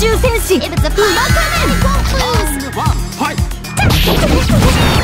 宙戦士。ウマカメンはい。